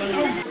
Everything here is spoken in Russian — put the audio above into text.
United.